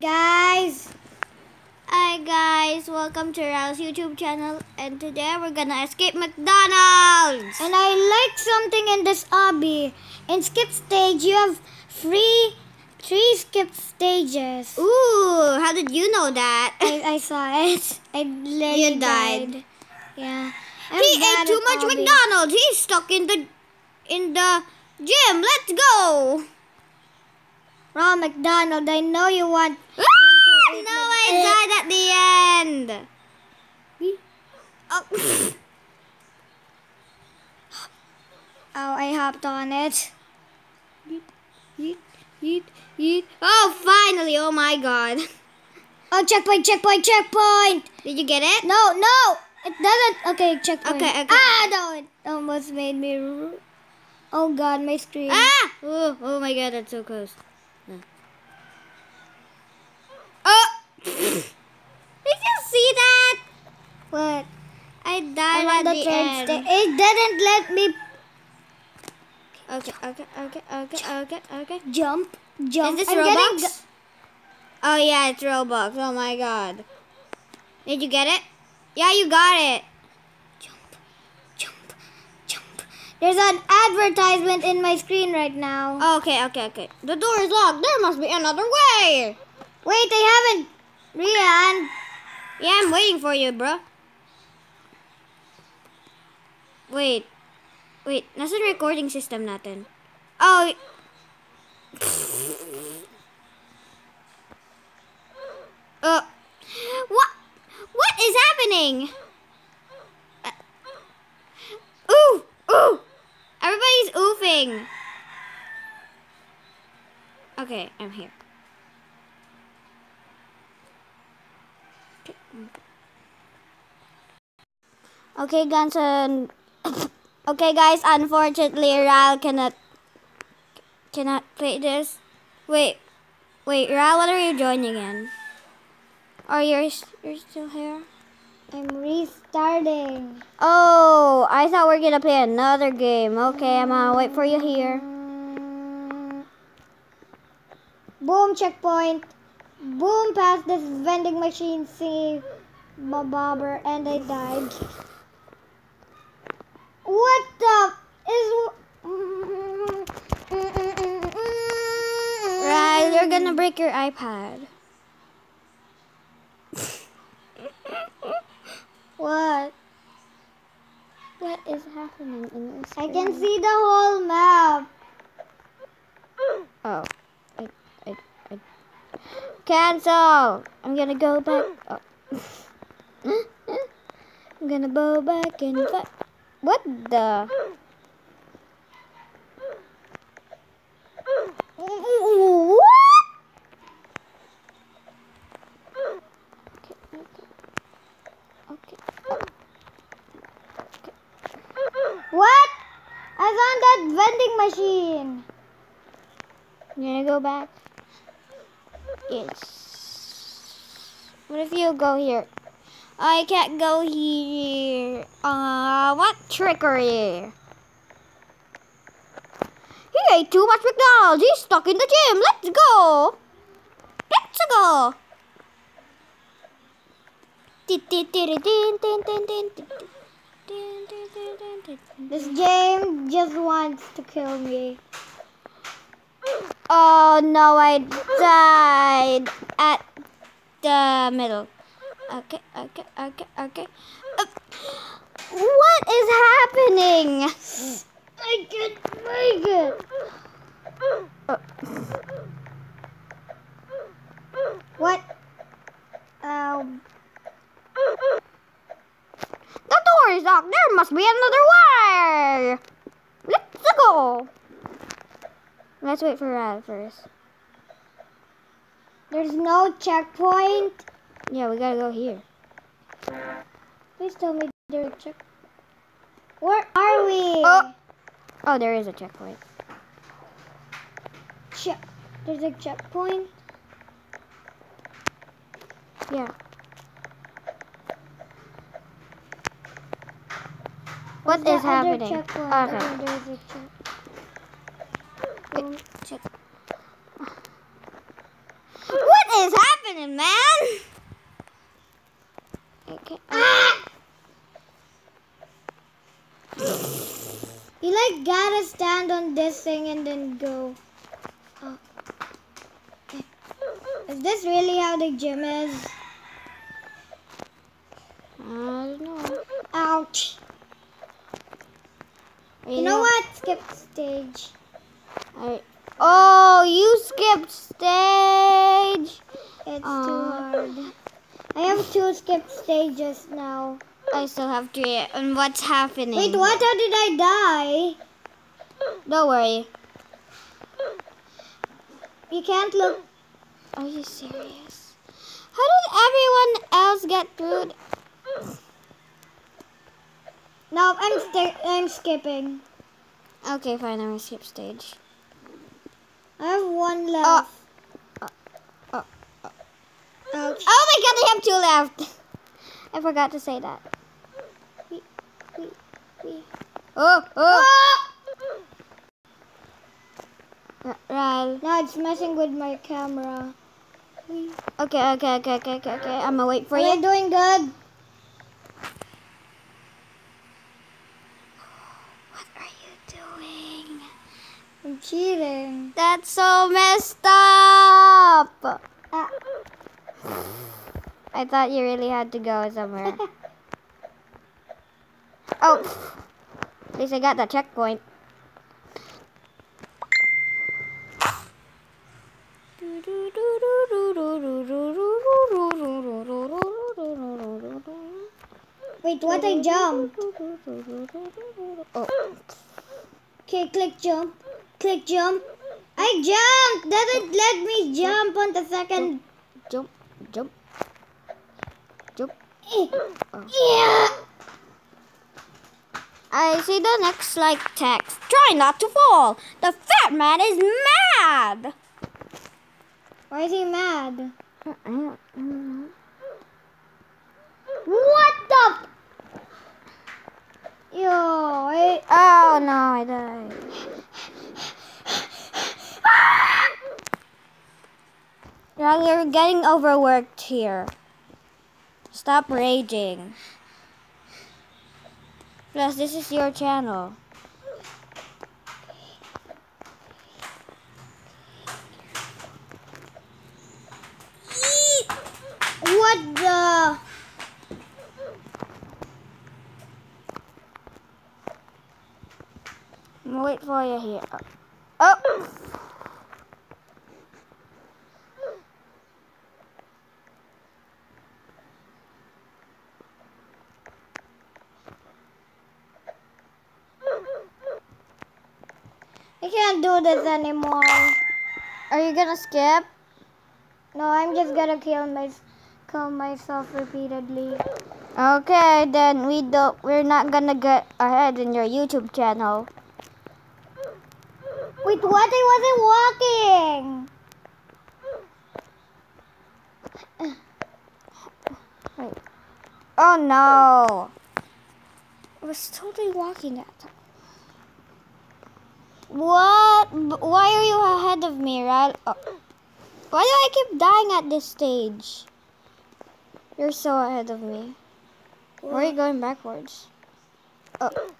Guys, hi guys, welcome to Rao's YouTube channel and today we're gonna escape McDonald's! And I like something in this obby. In skip stage, you have free three skip stages. Ooh, how did you know that? I, I saw it. I literally You died. Yeah. I'm he ate too much obby. McDonald's. He's stuck in the in the gym. Let's go! Ron McDonald, I know you want. Ah! No, I died at the end. Oh. Oh, I hopped on it. Yeet, yeet, yeet. Oh, finally! Oh my god. Oh, checkpoint, checkpoint, checkpoint. Did you get it? No, no, it doesn't. Okay, checkpoint. Okay, okay. Ah, no, it almost made me. Oh God, my screen. Ah! Oh, oh my god, that's so close. No. Oh! Did you see that? What? I died on at the end. It didn't let me Okay, okay, okay, okay, okay, okay. jump. Jump. Is this I'm getting Robux? Oh yeah, it's Robux. Oh my god. Did you get it? Yeah, you got it. Jump, jump, jump. There's an advertisement in my screen right now. Oh, okay, okay, okay. The door is locked. There must be another way. Wait, they haven't. Rian. Yeah, I'm waiting for you, bro. Wait. Wait, nasan recording system natin? Oh. Uh, what? What is happening? Uh, ooh, ooh. Okay, I'm here. Okay, guys, and okay, guys. Unfortunately, Ral cannot cannot play this. Wait, wait, Ral, what are you joining in? You're s- you're still here? I'm restarting. Oh, I thought we are gonna play another game. Okay, I'm gonna wait for you here. Boom, checkpoint. Boom, past this vending machine see my bobber, and I died. What the is? Ral, you're gonna break your iPad. What? What is happening in? I can see the whole map. Oh, I, I, I. Cancel. I'm gonna go back. Oh. I'm gonna go back and What the? What? Okay, okay. What? I found that vending machine. You gonna go back? Yes. What if you go here? I can't go here. Uh, what trickery? He ate too much McDonald's. He's stuck in the gym. Let's go. Let's go. This game just wants to kill me. Oh no, I died at the middle. Okay, okay, okay, okay. Uh, what is happening? I can't make it. Uh, What? Um. the door is locked. There must be another way. Let's go. Let's wait for Rad first. There's no checkpoint. Yeah, we gotta go here. Please tell me there's a check. Where are we? Oh. Oh, there is a checkpoint. Check. There's a checkpoint. Yeah. What is happening? Okay. There's a check. What is happening? man. Okay. You like gotta stand on this thing and then go. Oh. Okay. Is this really how the gym is? I don't know. Ouch. You know what? Skip stage. Oh, you skipped stage. It's too hard. I have two skip stages now. I still have three. And what's happening? Wait, what? How did I die? Don't worry. You can't look. Are you serious? How did everyone else get through? No, I'm I'm skipping. Okay, fine. I'm gonna skip stage. I have one left. Uh, uh, Ouch. Oh my god, I have two left. I forgot to say that. Oh, oh. Ah! R- Ral. Now it's messing with my camera. Okay, okay, okay, okay, okay, okay. I'm gonna wait for Are you. you doing good? What are you doing? I'm cheating. That's so messed up. Ah. I thought you really had to go somewhere. oh, at least I got the checkpoint. Wait, what? I jumped. Oh, Okay, click jump. Click jump. I jumped. Doesn't let me jump on the second. jump, jump, jump. Oh. Yeah. I see the next like text. Try not to fall. The fat man is mad. Why is he mad? I don't know. What the? Yo, I. Oh no, I died. Yeah, you're getting overworked here. Stop raging. Plus, this is your channel. What the? Wait for you here. Oh! Can't do this anymore. Are you gonna skip? No, I'm just gonna kill my, kill myself repeatedly. Okay, then we don't. We're not gonna get ahead in your YouTube channel. Wait, what? I wasn't walking. Oh no! I was totally walking that time. What? Why are you ahead of me, right? Oh. Uh, why do I keep dying at this stage? You're so ahead of me. Why are you going backwards? Oh,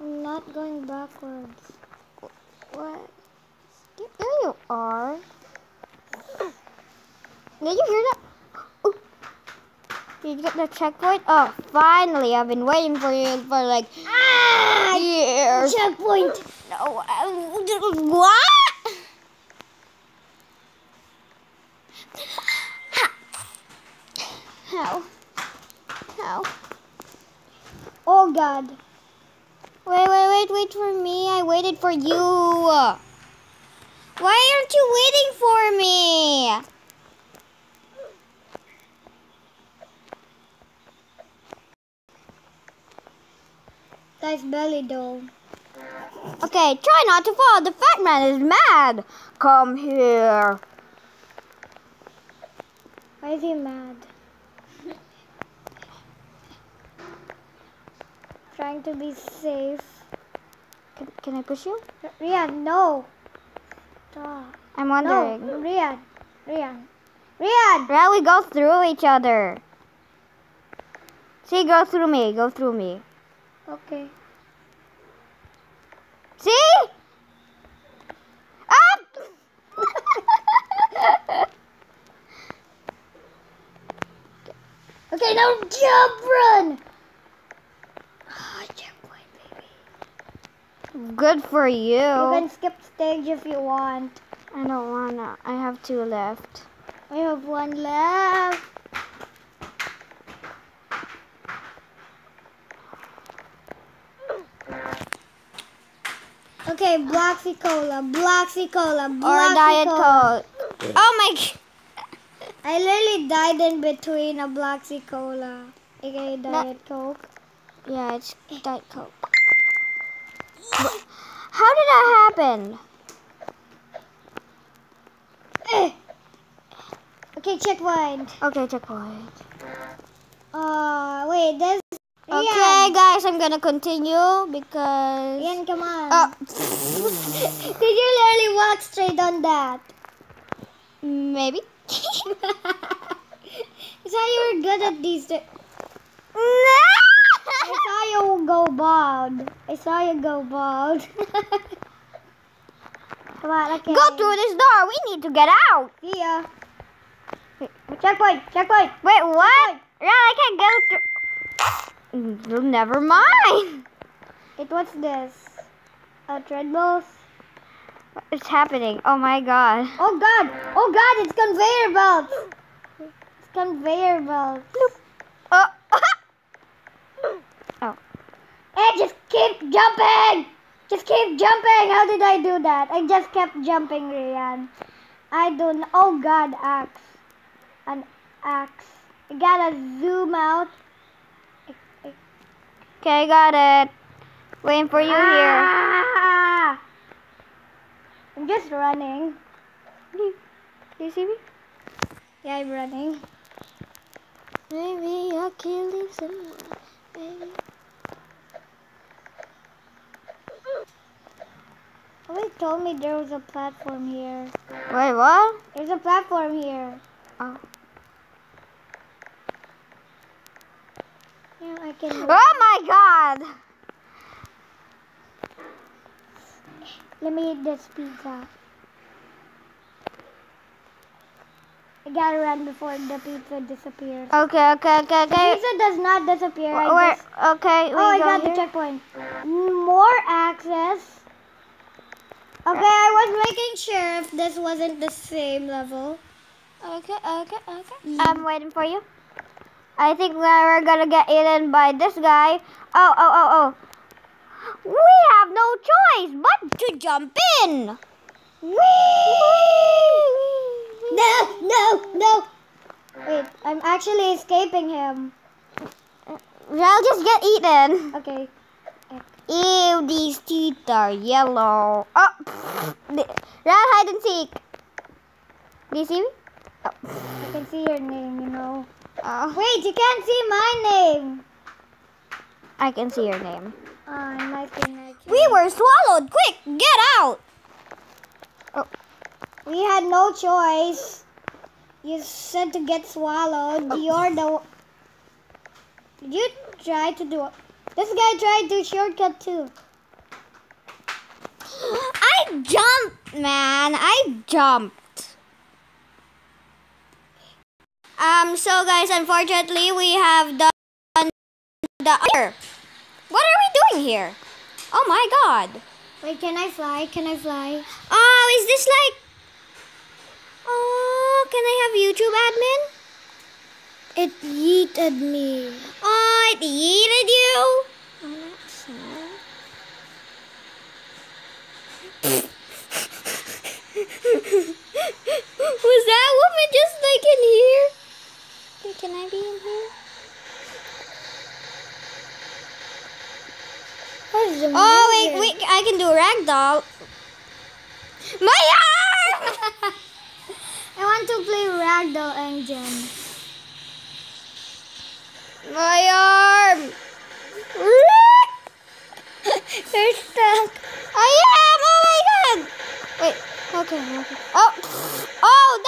I'm not going backwards. what? There you are. Did you hear that? Ooh. Did you get the checkpoint? Oh, finally! I've been waiting for you for like! Checkpoint. No, uh, what? How? How? Oh God. Wait, wait, wait, wait for me. I waited for you. Why aren't you waiting for me? Nice belly though. Okay, try not to fall. The fat man is mad. Come here. Why is he mad? Trying to be safe. Can, can I push you? Rian, no. Stop. I'm No, wondering. Rian. Rian. Rian! Rel, we go through each other. See, go through me. Go through me. Okay. See? Up! Okay, now jump, run! Ah, baby. Good for you. You can skip stage if you want. I don't wanna. I have two left. I have one left. Okay, Bloxy Cola, Bloxy Cola, Or Bloxy Diet Cola. Coke. Oh my I literally died in between a Bloxy Cola, aka Diet Coke. Yeah, it's Diet Coke. How did that happen? Eh. Okay, checkpoint. Okay, checkpoint. Uh, wait, there's. Okay, Rian. guys, I'm gonna continue because. Rian, come on. Oh, Did you literally walk straight on that? maybe. I saw you were good at these. No! I saw you go bald. I saw you go bald. Come on, okay. Go through this door. We need to get out. Ya. Checkpoint, checkpoint. Wait, what? Yeah, I can't go through. Never mind. It what's this? A treadmill? What's happening? Oh my god. Oh god! Oh god, it's conveyor belts! It's conveyor belts. Uh, oh. Hey, just keep jumping! Just keep jumping! How did I do that? I just kept jumping, Rian. I don't Oh god, axe. An axe. I gotta zoom out. Okay, I got it. Waiting for you here. Ah! I'm just running. Do you see me? Yeah, I'm running. Maybe you're killing someone. Maybe. Somebody told me there was a platform here. Wait, what? There's a platform here. Oh. Yeah, I can. move. Oh my god! Let me eat this pizza. I gotta run before the pizza disappears. Okay, okay, okay, The okay. pizza does not disappear. I Where? just, Okay, we oh, I go got the checkpoint. More access. Okay, I was making sure if this wasn't the same level. Okay, okay, okay. Mm. I'm waiting for you. I think we're gonna get eaten by this guy. Oh, oh, oh, oh. We have no choice but to jump in. No, no, no. Wait, I'm actually escaping him. I'll just get eaten. Okay. Ew, these teeth are yellow. Oh, Rat hide and seek. Do you see me? Oh. I can see your name, you know. Oh, Wait, you can't see my name. I can see your name. Oh, thing. I. We were swallowed. Quick, get out. Oh. We had no choice. You said to get swallowed. Oh. You're the. Did you try to do? This guy tried to shortcut too. I jumped, man. I jumped. Um, so guys, unfortunately, we have done the other. What are we doing here? Oh my god. Wait, can I fly? Can I fly? Oh, is this like... Oh, can I have YouTube admin? It yeeted me. Oh, it yeeted you? Was that woman just like in here? Okay, Can I be in here? What is the Oh wait, wait! I can do ragdoll. My arm! I want to play Ragdoll Engine. My arm! You're stuck. I am! Oh my god! Wait, okay, okay. Oh, oh,